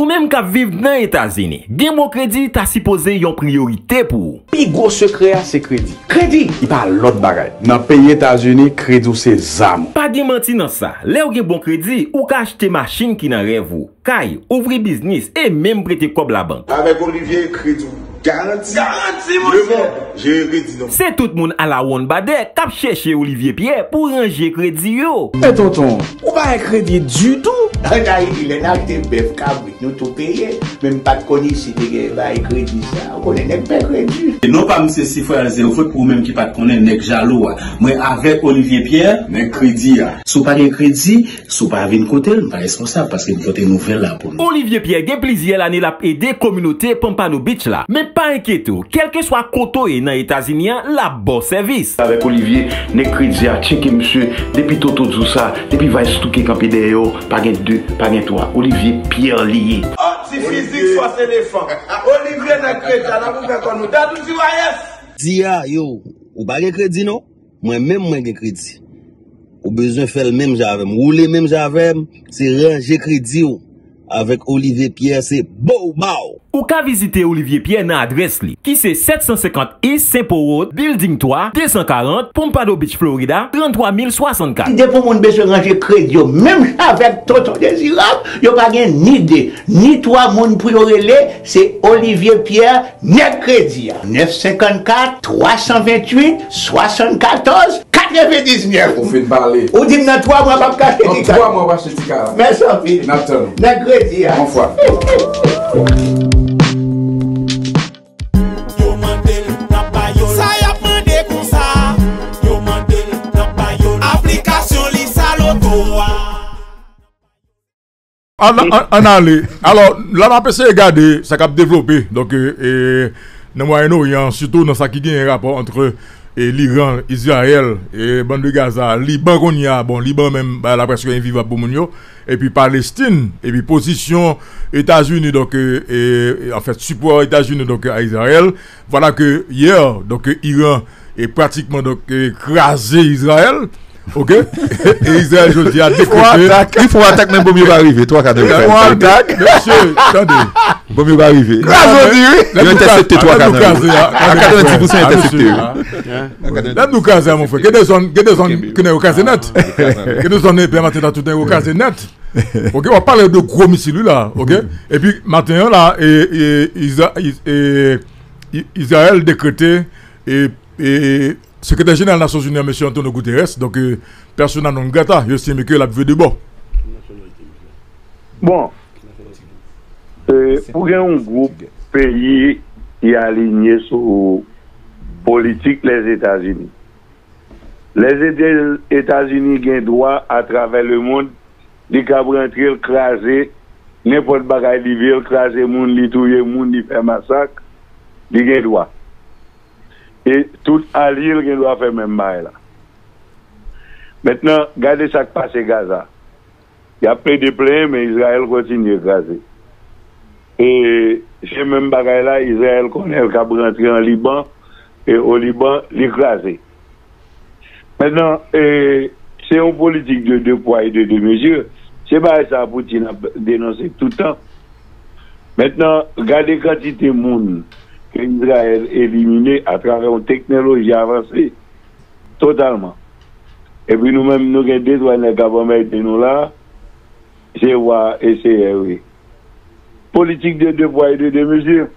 Ou menm ka viv nan Etazini, gen mwen kredi ta sipoze yon priorite pou. Pi gwo se krea se kredi. Kredi, i pa lot bagay. Nan peyi Etazini, kredi ou se zam. Pa gen manti nan sa, le ou gen bon kredi, ou ka achete machin ki nan rev ou. Kay, ouvri biznis, e menm prete kob la bank. Avek Olivier, kredi ou. Garanti, Garanti Se tout moun ala wan bade Kap chèche Olivier Pierre Pou ranger kredi yo. E hey, tonton, ou ba e kredi du tout? An a yi lè nan te bef kabwit nou tou peye Mèm pat koni si te ge ba yi kredi sa Ou konen nek pe kredi Non pa mse si fwe alze, ou fwe pou mèm ki pat konen nek jalo Mwen avek Olivier Pierre Nek kredi ya Sou pa gen kredi, sou pa avin kote, Mwen pa responsab paske mwen kote nouvel la pou Olivier Pierre gen plizye l'anè la pede Komunote Pompano Beach la men pa enkete ou, kelke swa koto e nan Etazinian, la bo servis. Avek Olivier, nek kredi a, cheke msye, depi toto djou sa, depi vay stouke kampi de yo, pagen 2, pagen 3, Olivier Pierre Liye. Oh, si fizik swa se defan, Olivier nek kredi a, nan pou fè kon nou, dadou si wayes. Diya yo, ou bagen kredi nou, mwen men mwen gen kredi. Ou bezon fèl menm javèm. Roule menm javèm, se ranjè kredi yo. Avèk Olivier Pierre, se bou bou! Ou ka vizite Olivier Pierre nan adres li. Ki se 750 East Saint-Paul Road Building 3, 240 Pompano Beach, Florida 33064 Ide pou moun beswe ranger kredi yo Mem avèk toto Desirab Yo pa gen ni de, ni 3 moun pou yo rele Se Olivier Pierre Net kredi ya. 954 328 74 99 Ou fin parle Ou dim nan 3 moun pap kache di ka Nan 3 mwa pap kache di ka Mè san fi Nan kredi ya. Mwen fwa An, an, an ale, alors gade sa kap devlope, donc e, nan Moyen-Orient, surtout nan sa ki gen rapport entre l'Iran, Israël, e bande de Gaza, Liban kon ya, bon, Liban men, ba, la preske inviva pou moun yo, et puis Palestine, et puis position États-Unis, donc, e, e, en fait, support États-Unis, donc, à Israël, voilà que hier, donc, Iran est pratiquement, donc, écrasé Israël, ok, et Israël, dis, a Il faut attaque même Bomio va arriver. Toi, quand même. Monsieur, attendez. Bomio va arriver. Il a intercepté toi, quand même. À 90% intercepté. Là, nous mon frère. Tout net. Ok, on parle de gros missiles là, ok? Et puis, maintenant là, Israël décrété et secrétaire général des Nations Unies, M. Antonio Guterres, donc euh, persona non il estime que la vie de bon. Bon, euh, pou gen yon group peyi ki alinye sou politik les Etats-Unis. Les Éta- Etats-Unis gen doa a travè le moun di kab rentre l krasè, nepot bagay li vir krasè moun li touye moun li fè masak, di gen doa. E tout gen doa fè men bay la. Maintenant, gade sak pase Gaza. Y a ple de ple, men Israël kontinye krasè. E se men bagay la, Israël konel kab rentre en Liban, e o Liban li krasè. Maintenant, e, se yon politik de deux poids et de deux mesures, se ba sa Poutine a denonse toutan. Maintenant, gade kantite moun ke Israël elimine a travè yon teknoloji avansé, totalman. E pi nou men nou gen detwane kabamay de nou la, se wa SRE. Politik de deux poids et de deux mesures.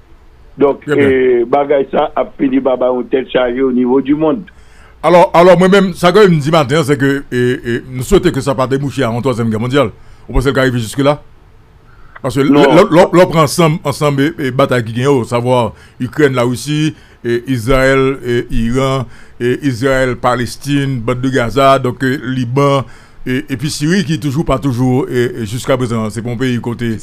Donc, eh, sa ap fini baba yon tête chargée au niveau du monde. Alors, alors moi-même, ça que je me dis maintenant, c'est que et, et, nous souhaitons que ça pas déboucher en troisième guerre mondiale. On pense qu'elle arrive jusque-là Parce que prend ensemble, ensemble et, bataille qui gagne, au savoir Ukraine, la Russie, et Israël, et Iran, et Israël, Palestine, bande de Gaza, donc euh, Liban, et, et puis Syrie qui toujours pas toujours, et, jusqu'à présent, c'est mon pays côté,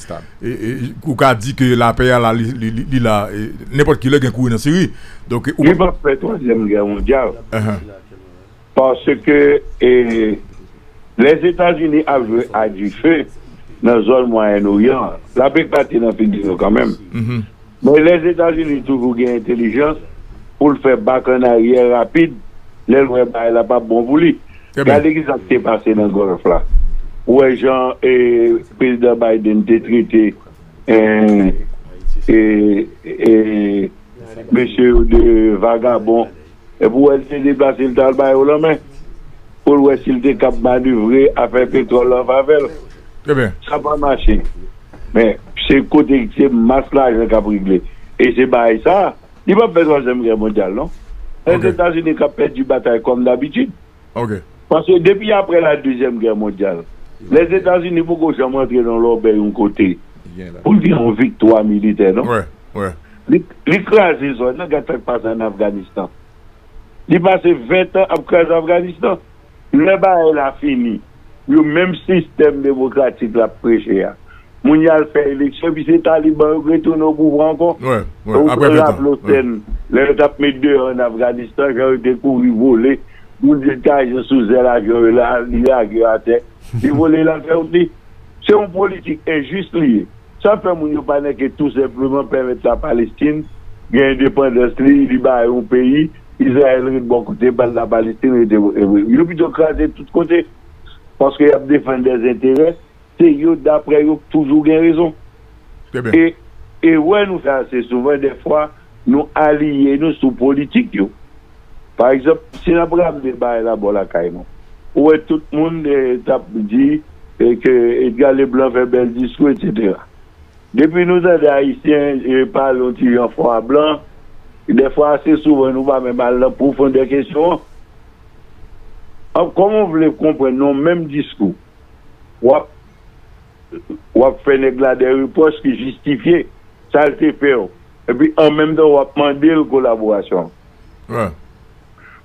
et, ou qu'a dit que la paix, là, là, n'importe qui l'a gagne dans Syrie. Donc, ou- va faire troisième guerre mondiale. Uh-huh. Parce que les États-Unis a joué à du feu dans la zone Moyen-Orient. La paix partie dans le quand même. Mhm. Mais les États-Unis toujours gagnent intelligence pour le faire back en arrière rapide. Lois bah, là pas bon pour lui. Regardez ce qui s'est passé dans le Golfe là. Où les gens, et le président Biden t'a traité et, et, et monsieur de vagabond, et pour elle se déplacer le talbay au lendemain, pour voir s'il était capable de manœuvrer à faire pétrole en faveur. Ça va marcher. Mais c'est côté, c'est masse l'argent qui a réglé. Et c'est bail ça, il va faire troisième guerre mondiale, non? Les. États-Unis ont perdu bataille comme d'habitude. Ok. Parce que depuis après la Deuxième Guerre mondiale, les États-Unis, pourquoi jamais entrer dans leur pays un côté pour dire une victoire militaire, non? Ouais, ouais. L'écraser, ça, quand ça passe en Afghanistan. Il passe 20 ans après l'Afghanistan. Le bail a fini. Le même système démocratique l'a prêché. hein. Moun y a fait élection, puis c'est Taliban qui retourne au pouvoir encore. Ouais, ouais. On Après se 20 ans. rappelle au scène, les tapes mis deux en Afghanistan, qui ont été couru voler, moun détail sous elle avion, là, il a guerre à terre. Ils volaient la faire aussi. C'est une politique injuste liée. Ça fait moun yo pas que tout simplement permettre la Palestine, gagne indépendance li, li ba un pays, Israël de bon côté, ban la Palestine, il a plutôt craser de tous côtés. Parce qu'il y a défendre des intérêts, c'est yo d'après yo toujours gain raison. Bien. Et, et ouais, nous faisons assez souvent, des fois, nous allier nous sous politique. Yo. Par exemple, si nous avons des bails là-bas, où est tout le monde eh, dit eh, que Edgar Leblanc fait bel discours, etc. Depuis nous, les Haïtiens, et parlons en fois blanc, des fois, assez souvent, nous va même à la profondeur des questions. Ah, Koman vle kompren nou menm diskou wap wap fè neg la de ripos ki justifiye salte fè ou epi an menm do wap mande l kolaborasyon ouais.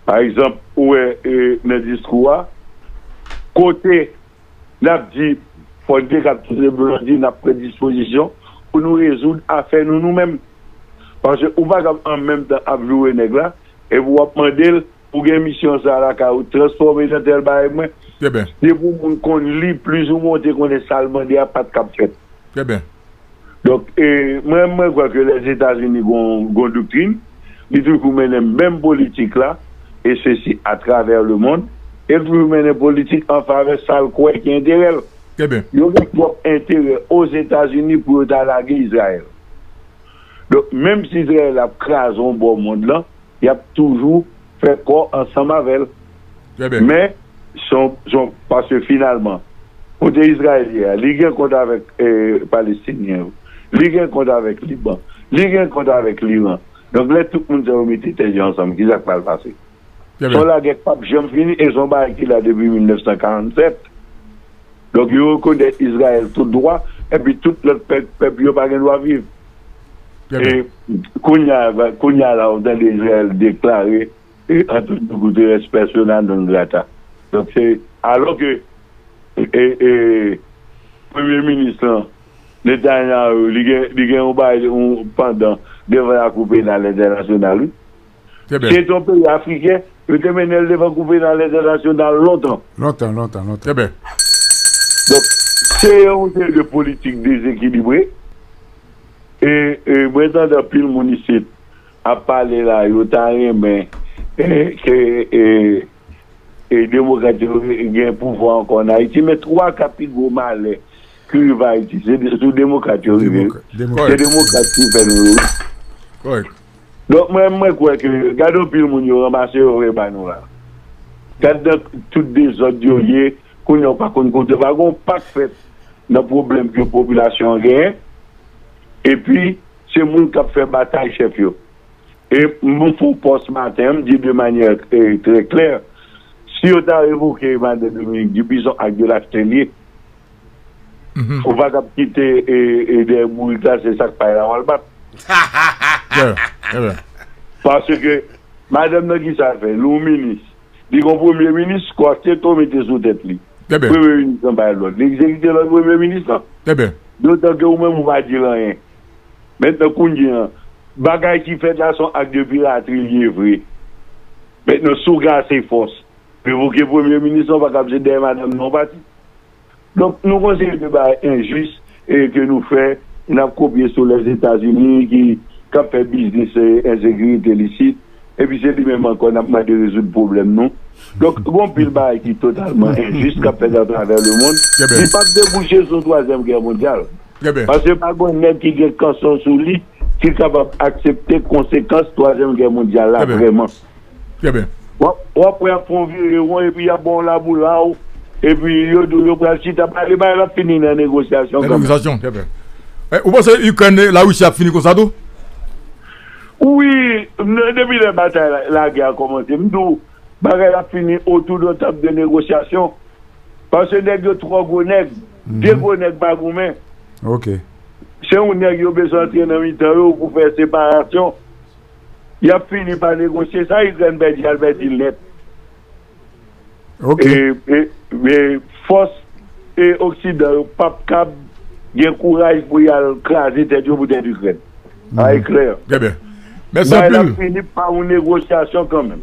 par exemple ou e, e euh, nan diskou wa kote nap di fonde kap touzè blonde nap predisposisyon pou nou rezoud a fè nou nou menm panse ou wak an menm tan ap jowe neg la epi wap mande l pour une mission ça là, transformer dans tel bail, moi, Très bien. c'est pour moun qu'on lit plus ou moins qu'on est salement il a pas de capture. Très bien. Donc, et, moi, moi, crois que les États-Unis ont une doctrine, ils toujours la même politique là, et ceci à travers le monde, et toujours une politique en faveur ça, quoi qui intérêt. Très bien. Il y a propre intérêt aux États-Unis pour attaquer Israël. Donc, même si Israël a crasé un bon monde là, il y a toujours fait quoi ensemble avec elle. Mais, sont, sont, parce que finalement, côté israélien, il y a un compte avec les Palestiniens, il y a un compte avec le Liban, il y a un compte avec l'Iran. Donc là, tout le monde a mis tes ensemble, qui s'est pas passé. Très Sont bien. la guerre pas jamais fini et sont pas qui là depuis 1947. Donc, ils reconnaissent Israël tout droit, et puis tout le peuple, il pas droit vivre. Et Kounia, Kounia là, on a Israël déclaré et en tout goûter personnel non grata. Donc c'est alors que le Premier ministre Netanyahu, il y a un bail pendant devant la Cour pénale internationale. C'est un pays africain, il te mené devant la Cour pénale internationale longtemps. Longtemps, longtemps, longtemps. Très bien. Donc, c'est un série de politique déséquilibrée. Et, et moi, dans le pile, mon a parlé là, il y a un E, e, e demokrati e, gen pouvo anko an Haiti, me 3 kapi goma le ki yu va Haiti, sou demokrati yo rive, se demokrati fè nou. Korek. Donk mwen mwen kwe ke, gado pil moun yo ramase yo re ban nou la. Gado tout de zot yo ye, kon yon pa kon konte, vagon pak fèt nan problem ki yo populasyon gen, e pi se moun kap fè batay chef yo. E moun pou pos maten, m di de manye e tre kler, si yo ta revoke man de Dominique Dupizan ak de la ftelier, ou va kap kite e, e de moulita se sak paye la walbap. Parce ke, madame nan ki sa fe, lou minis, di kon premier minis, kwa se to mette sou tet li. Premier minis nan paye lòt. L'exekite lòt premier minis nan. Doutan ke ou men mou va di lan yen. Men te koun di nan. Bagay qui fait là son acte de piraterie, il est vrai. Maintenant, sous grâce et force. Mais vous que premier ministre, on va capter des madame non parti. Donc, nous considérons que c'est injuste et que nous faisons, nous avons copié sur les États-Unis qui, qui ont fait business et insécurité. Et puis, c'est lui-même encore, on a pas de résoudre le problème, non. Donc, bon pile qui est totalement injuste, qui a fait à travers le monde. Il pas débouché sur la Troisième Guerre mondiale. Parce que pas bon nèg qui gen canson sous lui ki kapab aksepte konsekans 3e gen mondial la vreman. Wap wè fon vire yon, epi ya bon la bou la ou, epi yo do yo pral chita, pali bay la fini nan negosyasyon. Nan negosyasyon, kè bè. Ou pan se Ukren la ou si ap fini kon sa do? Oui, debi le batay la gè a komanse, mdou, bagay la fini otou do tab de negosyasyon, pan se neg yo 3 go neg, 2 go neg bagou men. Ok. C'est un nèg yo besoin entrer dans mi-temps yo pour faire séparation. Il a fini par négocier ça, il gagne ben dire ben dire net. Ok. Et force et Occident, yo pas cap gen courage pour y aller craser tête yo pour tête Ukraine. Ah, c'est clair. Très bien. Merci Ben, en il a pile. fini par une négociation quand même.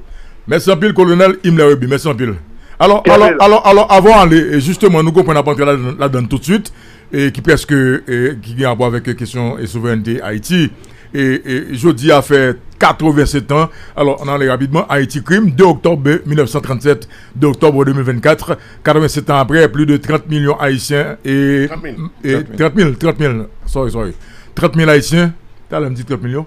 Merci en pile, colonel Imler Rebi. Merci en pile. Alors, alors, alors, alors, avant justement, nous comprenons pas là- là-dedans tout de suite, et qui presque, et, qui a rapport avec la question et souveraineté Haïti. Et, et jeudi a fait 87 ans. Alors, on en est rapidement. Haïti Crime, 2 octobre 1937, 2 octobre 2024. 87 ans après, plus de 30 millions Haïtiens et, 30 000. et 30 000, 30 000, sorry, sorry. 30 000 Haïtiens, t'as me dit 30 millions?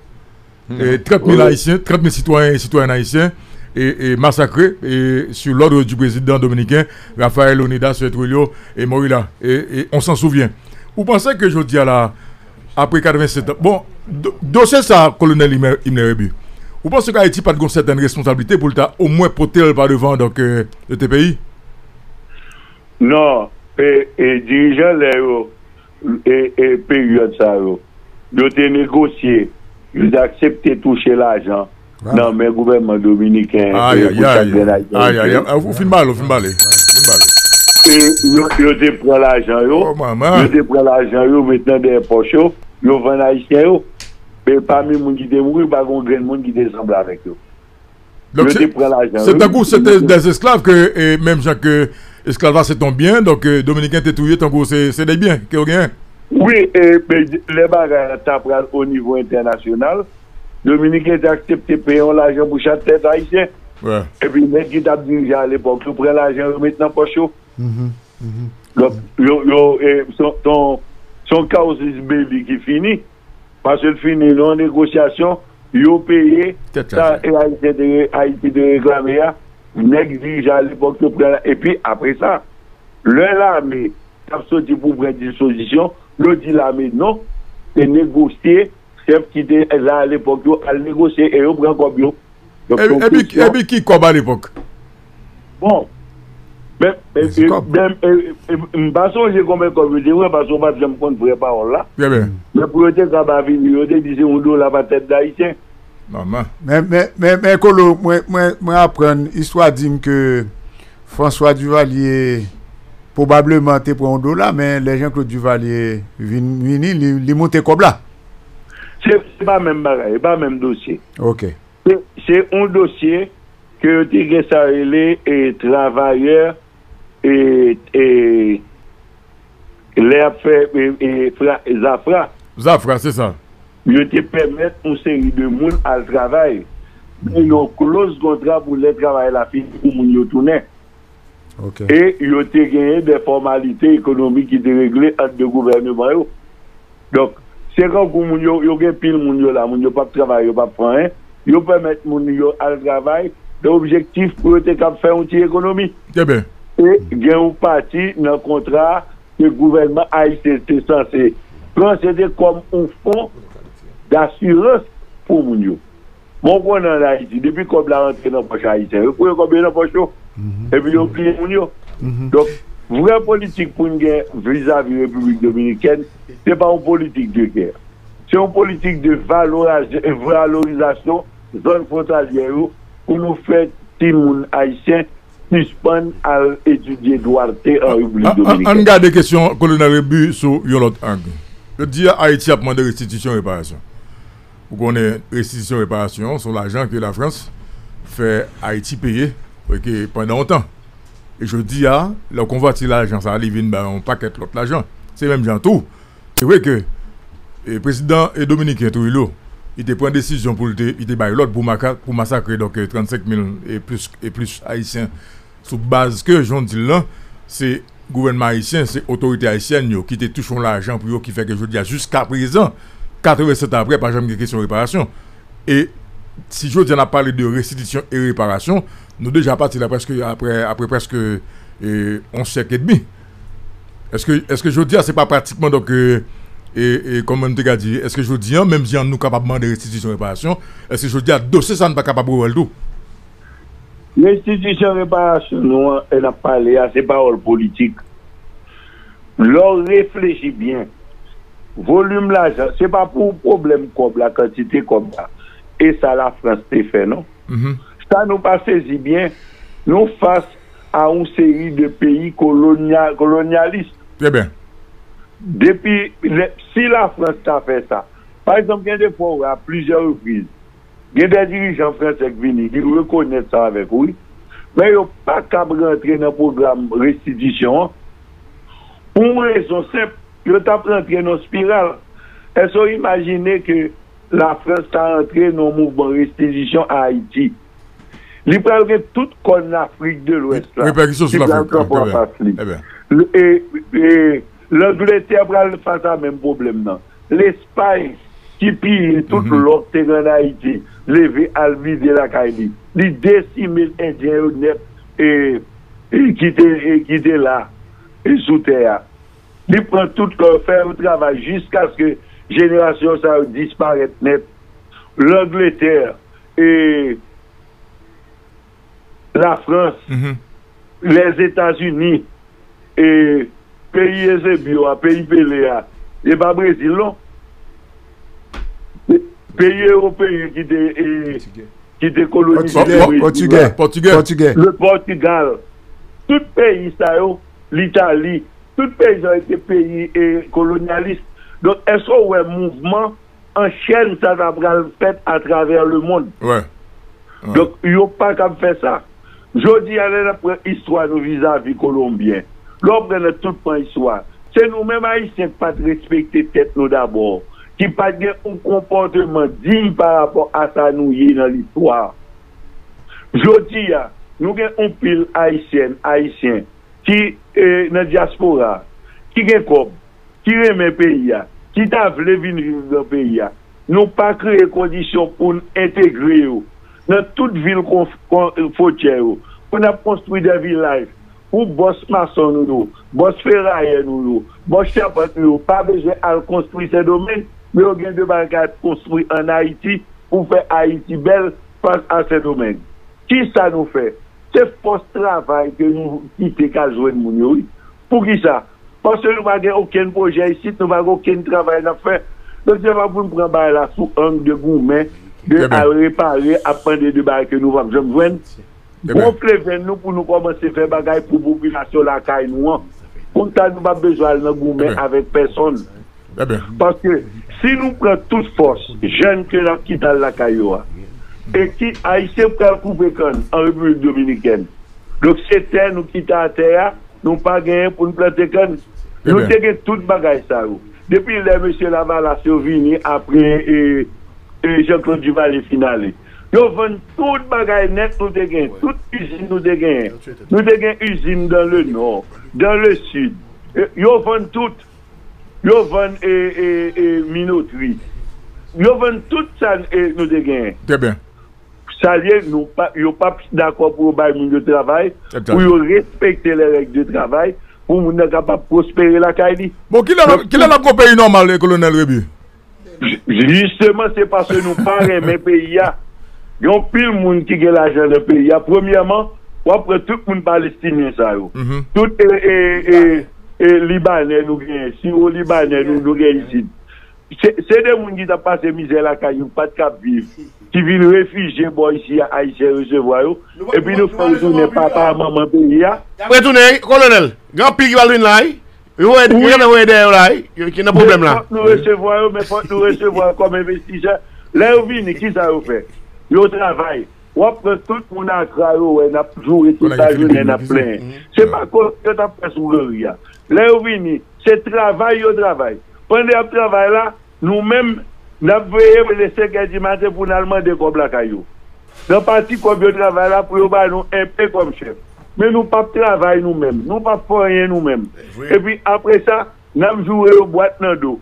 Et 30 000 Ouais. Haïtiens, 30 000 citoyens et citoyennes haïtiens et, et massacrés et sur l'ordre du président dominicain Raphaël Leonidas Trujillo et Morila. Et, on s'en souvient. Vous pensez que je dis à la après 87 ans, bon, do- dossier ça, colonel Rebu. Vous pensez qu'Haïti pas de certaines responsabilités pour le au moins protéger par devant donc, euh, de tes pays Non, et, et dirigeant là, yo, et, et période ça, yo te négocié, yo te accepté toucher l'argent Nan men gouvernement Dominiken Ou ah, fin bale, ou fin bale Yo te pre l'ajan yo. Yo te pre l'ajan yo Metan de epos yo. Yo ven aisyen yo. Pe pa mi moun ki te mouri Bagon gren moun ki te sembla vek yo. Yo te pre l'ajan yo. Se ta kou se te des esklav Ke menm jan ke esklava se ton bien euh, Dominiken te touye tan kou se dey bien Ke ou gen Oui, le bagan ta pral O nivou internasyonal Dominique a accepté de payer l'argent pour chaque tête haïtien. Ouais. Et puis, les qui t'a dirigé à l'époque, ils prennent l'argent, mettent dans le poche. Donc, yo, yo, et son, ton, son chaos belli qui finit, parce qu'il finit non négociation, yo payé, ça, et Haïti de, Haïti de réclamer, nèg dirige à l'époque, yo prend la- et puis après ça, le l'armée, t'a sorti pour prendre des dispositions, le dit l'armée non, c'est négocier, chef ki te la al epok yo al negosye e yo pran kob yo. E bi ki kob al epok? Bon, mba son jè konbe kob yo, jè wè mba son bat jèm kon pre parol la. Mwen pou yo te kaba vini, yo te dise yon do la pa tèt da ityen. Mwen kolo, mwen apren, histwa dim ke François Duvalier... Probableman te pran do la, men le Jean-Claude Duvalier vini, li, li monte kob la. Se pa men baray, pa men dosye. Ok. Se on dosye ke yo ti gesarele e travayer e le apre e zafra. Zafra, se sa. Yo te permette ou seri de moun al travay. Yo klos kontra pou le travay la fin pou moun yo toune. Ok. E yo te genye de formalite ekonomi ki te regle at de gouvernement yo. Dok, c'est quand pour moun yo, yo gen pile moun yo là, moun yo pas travail, yo pas prendre rien, yo permettre moun yo à le travail, l'objectif pour te faire une économie. Très bien. Et gen ou parti dans contrat que le gouvernement haïtien était censé prendre comme un fonds d'assurance pour moun yo. Mon qu'on en Haïti, depuis qu'on l'a rentré dans le poche haïtien, vous pouvez combien dans poche yo? Et puis on plie moun yo. Donc, Vre politik pou n gen vizavi Republik Dominikèn, se pa ou politik de ger. Se ou politik de valorizasyon zon frontalierou pou nou fè timoun haïsyen suspèn al etudye Duarte an Republik ah, ah, Dominikèn. An gade kesyon kolonel Rebu sou yon lot ang. Je di a Haïti apman de restitisyon reparasyon. Ou konen restitisyon reparasyon sou l'ajan ke la Frans fè Haïti peye pendant an tan. Et je dis à, le convoitir l'argent, ça arrive ben, on paquet l'autre l'argent. C'est même gens tout. C'est vrai que le président et Trujillo, il te prend une décision pour le l'autre pour, pour massacrer donc euh, 35 000 et plus, et plus haïtiens sous base que j'en dis là, c'est gouvernement haïtien, c'est autorité haïtienne qui te touchent l'argent pour yo, qui fait que je dis jusqu'à présent, 87 ans après, pas jamais question de réparation. Et si je dis on a parlé de restitution et réparation, nous déjà partis là presque après, après presque eh, 11 siècles et demi. Est-ce que, est-ce que je dis, c'est pas pratiquement donc, euh, et, et comme on t'a dit, est-ce que je dis, même si on nous capable de restitution et réparation, est-ce que je dis, dossier ça n'est pas capable de tout? Restitution réparation, nous, on a parlé à ces paroles politiques. Leur réfléchit bien. Volume l'argent, c'est pas pour problème comme la quantité comme ça. Et ça, la France fait, non? Mhm. Ça nous pas saisi bien. Nous face à une série de pays colonia- colonialistes. Très bien. Depuis, le- si la France a fait ça, par exemple, il y a des fois, à plusieurs reprises, il y a des dirigeants français qui reconnaissent ça avec oui, mais ils n'ont pas qu'à rentrer dans le programme restitution. Pour une raison simple, ils ont rentré dans une spirale. Est-ce que vous imaginez que la France a entré dans le mouvement restitution à Haïti? Il prend tout comme l'Afrique de l'Ouest. Eh bien. Le- et, et l'Angleterre prend face à même problème. non. L'Espagne, qui pille tout l'autre terrain d'Haïti, levé à le vider la Kaili. Il décime l'Indien net et, et qui était et qui était là, et sous terre. Il prend tout faire le travail jusqu'à ce que génération ça disparaisse net. L'Angleterre et la France, Mhm. les États-Unis et pays Ezebio, pays Péléa, et pas Brésil, non? Pays européens qui étaient qui étaient colonisés. Portugais, portugais, Portugais. portugais. Le Portugal, tout pays, ça, l'Italie, tout pays ont été pays et colonialistes. Donc, est-ce que un mouvement en chaîne, ça va fait à travers le monde? Ouais. Donc, il n'y a pas qu'à faire ça. Je dis, allez après histoire vis-à-vis colombien. L'on prend tout point histoire. C'est nous-mêmes haïtiens qui pas de respecter tête d'abord. Qui pas un comportement digne par rapport à ça nous est dans l'histoire. Je dis, nous avons un pile haïtien, qui est dans la diaspora, qui est comme, qui remet le pays, qui t'a voulu vivre dans le pays. Nous pas créer conditions pour nous intégrer. Dans toute ville fautière, yo. on a construit des villages pour boss maçon nous, boss ferrailleur nous, boss charpentier nous, pas besoin de construire ces domaines, mais on a de bagages construits en Haïti pour faire Haïti belle face à ces domaines. Qui ça nous fait? C'est force travail que nous quittons qu'à yo, oui. Pour qui ça? Parce que nous n'avons aucun projet ici, nous n'avons aucun travail à faire. Donc pas pour nous prendre là sous angle de gourmet, de Très bien. à réparer, à prendre des bagages que nous vamos jamais joindre. Très bien. Gonfler vers nous pour nous commencer à faire bagages pour la population la caille nous. hein. Ça, nous pas besoin de gourmet Très bien. avec personne. Parce que si nous prenons toute force, jeunes que nous quittons la Cailloua, et qui haïtiens pour couper en République dominicaine, donc c'est terre, nous quittons la terre, nous pas gagné pour nous planter canne. Eh Nous avons tout bagage ça. Depuis les monsieur Laval sont venus après Jean-Claude Duval est finale. Nous vendons tout bagage net, nous gagné. Toute usine nous avons gagné. Nous gagné usine dans le nord, dans le sud. Nous vendons tout. Yo vend e, e, e minoterie. Yo vend tout ça et nous de gagné. Très bien. Ça lié, nous pas, yo pas d'accord pour moun de travail, pour yo respecter les règles de travail, pour être capable de prospérer la Kaili. Bon, qui est le- qui est le pays normal, le colonel Rébu Justement, se pa se nou pare men peyi ya, yon pil moun ki gen la jen de peyi ya. Premiyaman, wapre tout moun palestinyen sa yo. Mm -hmm. Tout e, e, e, e libanen nou gen, si ou libanen nou, nou gen isi. Se de moun ki ta pase mize la kanyou, pat kap viv. Ki vin refije bo isi a isi resevo yo. E pi nou fawzounen papa a maman peyi ya. Wetounen, kolonel, gen pil ki valvin la yi? Il va il y a un problème là. nous recevoir, yo, mais faut nous recevoir comme investisseur. Là, vous venez, qui ça vous fait? Yo travail. Ou après tout le monde a créé, ouais, n'a joué toute la journée, livres plein. C'est pas quoi que t'as fait sous le ria. Là, vous venez, c'est travail, yo travail. Pendant le travail là, nous-mêmes, nous avons les 5 heures du matin pour nous demander comme la caillou. Dans le parti comme yo travail là, pour nous un peu comme chef. Men nou pa travay nou men, nou pa fanyen nou men. E pi apre sa, nam joure yo boat nan do.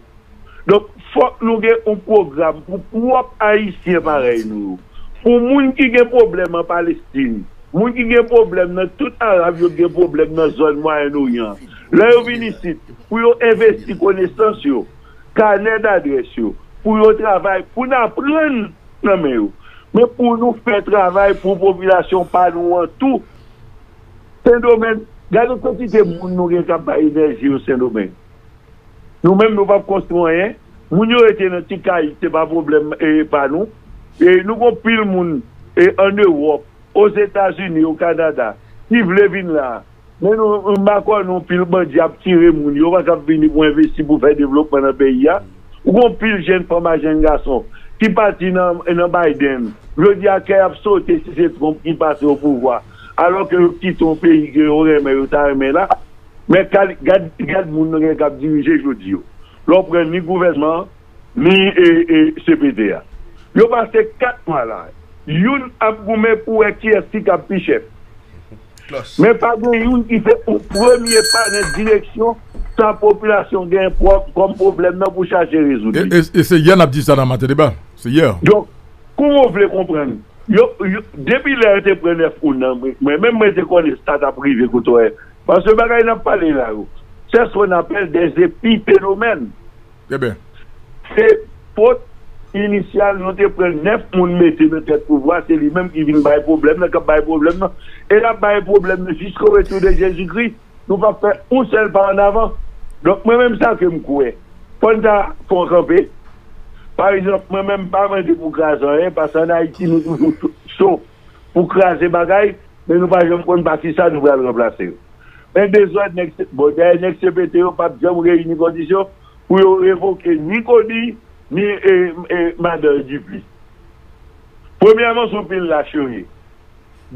Donk, fok nou gen un program pou pou wap haisyen parey nou. Pou moun ki gen problem an Palestine, moun ki gen problem nan tout Arab yo gen problem nan zon mwen nou yan. La yo vinisit, pou yo investi konesans yo, kanen adres yo, pou yo travay, pou nan pren nan men yo. Men pou nou fè travay pou popilasyon pa nou an Saint-Domingue, gade kontite moun nou gen kap pa enerji ou Saint-Domingue. Nou men nou pap konstruyen, moun yo ete nan ti kay, te pa problem e pa nou. E nou kon pil moun e an Europe, os Etats-Unis, ou Kanada, ki vle vin la. Men nou mbakwa nou pil bandi ap tire moun yo, wak ap vini pou investi pou fè devlopman nan peyi ya. Ou kon pil jen foma jen gason, ki pati nan, nan Biden. a kè ap sote si se tromp ki pati ou pouvoi. Alon ke ki ton ou reme ou ta reme la, men gade moun kap dirije jodi yo? Lò pren ni gouvernement, ni CPDA. Yo pase kat mwa la, youn ap goumen pou e ki esti kap pichep. Men pa gen youn ki fe ou premier pa net direksyon san populasyon gen kom problem nan pou chache rezoudi. E se yon ap di sa nan mate deba? Se yon? Donk, kou moun vle kompren? Depi lè te prene foun nan mwen, men mwen te kon stat ap prive koutou e, pan se bagay nan pale la ou, se son apel des epipenomen. Ebe. Se pot inisyal nou te prene nef moun mette nan tet pouvoi, se li menm ki vin baye problem nan, ka baye problem nan, e la baye problem nan, jisko retou de Jezoukri, nou pa fe ou sel pa an avan. Donk mwen menm sa ke mkouwe, pon ta fon kampe, Par exemple, mwen menm pa mwen de pou krasan, pasan na iti nou toujou sou pou krasen bagay, men nou pa jom kon baki sa nou pral remplase yo. Men de zon, bon, de nek sepete yo, pa jom reyni kondisyon, pou yo revoke ni koni, ni mandar di pli. Premiyaman sou pil la chouye.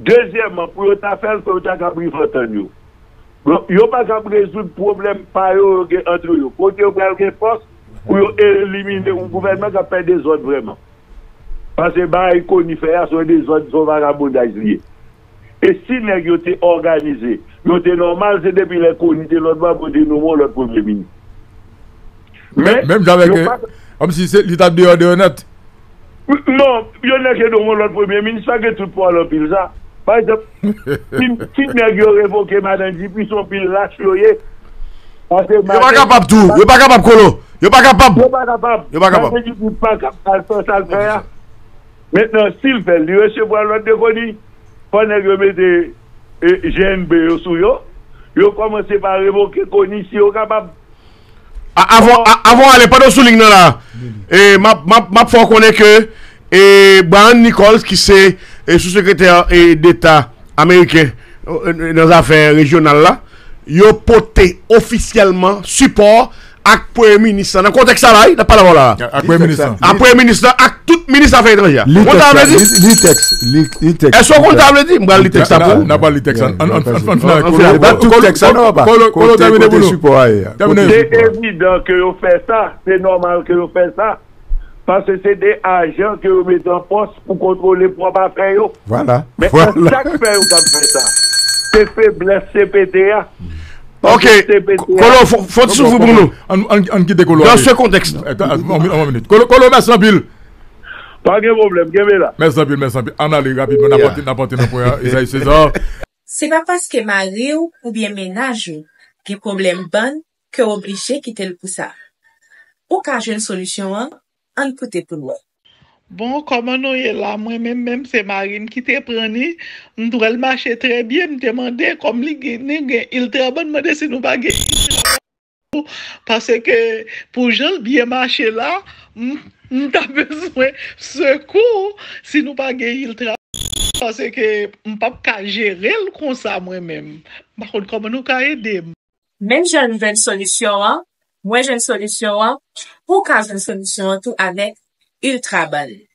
Dezyeman, pou yo ta fel, pou yo ta kapri fotan yo. Yo pa kapri rezout problem pa yo gen antro yo. Kote yo pral gen pos, pou yo elimine ou gouvernement ka pe de zon vreman. Pase ba yi konife a son de zon son varabondaj liye. E si neg yo te organize, yo te normal se depi le konite lot ba pou de denouman lot pou vlemini. Mèm javek, am si se li tab de yon de yon net. Non, yo neg yo denouman lot pou vlemini, sa ke tout pou alon pil sa. Par exemple, si neg yo revoke madan di, pi son pil lache lo ye. Yo pa kapap tou, yo pa kapap kolo. Yo pa kapap Yo pa kapap Yo pa kapap Mètenan sil fel, li wè se vwa lòt de koni Pwè yo mète JNB yo sou yo. Yo komanse pa revoke koni si yo kapap Avon ale, pa do sou ling nan la Map fò konè ke Brian Nichols ki se Sou sekretèr d'Etat Amerike Nan zafè regional la yo pote ofisyelman support ak pouye ministan. Nan kontek sa la, nan pa la vola. Ak pouye ministan. Ak pouye ministan, ak tout ministan fè etranja. Litex. Litex. E so konta avle di? Mbra litex sa pou? Nan pa litex an. An fina. Tout tex an nan pa. Kote kote support a ye. Se evidant ke yo fè sa, se normal ke yo fè sa, parce se de ajan ke yo mette an pos pou kontrole pou an pa fè yo. Voilà. Men an chak fè yo kan fè sa. Se febles CPTA Ok, Kolo, fote soufou pou nou An ki Kolo. Dans se kontekst Kolo, mè sanpil Pan gen problem, gen mè la Mè sanpil, mè sanpil, an ale rapid Mè napote nan pou ya, Isaïe César. Se pa paske mari ou ou bien menaj ou Gen problem ban Ke oblije kite l pou sa Ou ka jen solusyon an An kote pou nou. Bon, koman nou ye la, mwen men men se marine ki te preni, mwen tou el mache tre bie, mwen te mande kom li geni gen il tre bon, mwen de se nou pa. Pase ke pou jel biye mache la, mwen ta bezwen sekou si nou pa il tre bon. Pase ke mwen pap ka jere l kon sa mwen men. Bakon koman nou ka edem. Men jen ven solisyon an, mwen jen solisyon an, pou ka jen solisyon an tou avek anek, Ultraban